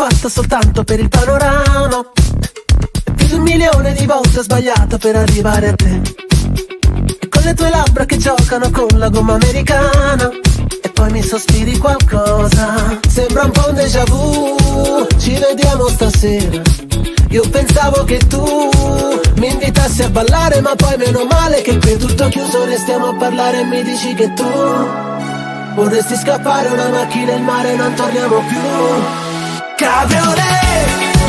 fatta soltanto per il panorama. Più di un milione di volte ho sbagliato per arrivare a te. E con le tue labbra che giocano con la gomma americana. E poi mi sospiri qualcosa. Sembra un po' un déjà vu. Ci vediamo stasera. Io pensavo che tu mi invitassi a ballare, ma poi meno male che qui tutto chiuso, restiamo a parlare e mi dici che tu vorresti scappare una macchina in mare, non torniamo più. Cabriolet,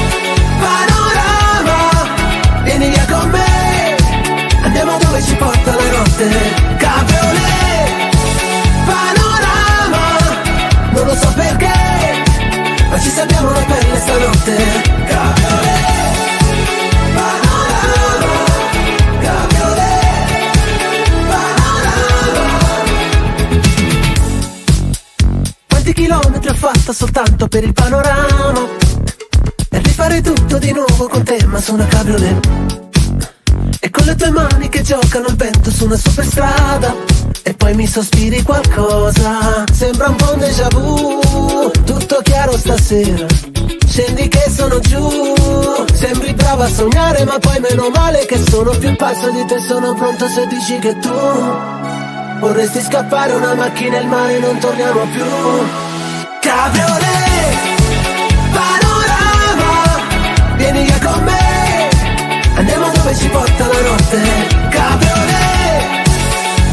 fatto soltanto per il panorama. E rifare tutto di nuovo con te ma su una cabriolet E con le tue mani che giocano il vento su una superstrada. E poi mi sospiri qualcosa. Sembra un po' un déjà vu. Tutto chiaro stasera. Scendi che sono giù. Sembri brava a sognare ma poi meno male che sono più passo di te. Sono pronto se dici che tu Vorresti scappare una macchina e il mare non torniamo più ci porta la notte Cabriolet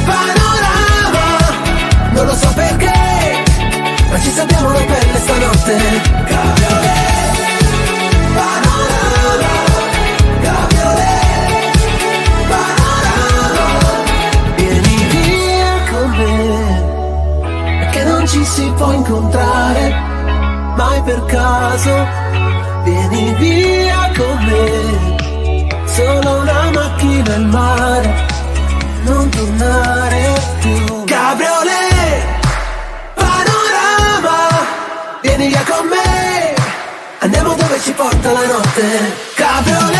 Panorama Non lo so perché Ma ci salviamo la pelle stanotte. Cabriolet Panorama Cabriolet Panorama Vieni via con me Che non ci si può incontrare Mai per caso. Vieni via con me al mare Non tornare più. Cabriolet Panorama Vieni via con me. Andiamo dove ci porta la notte. Cabriolet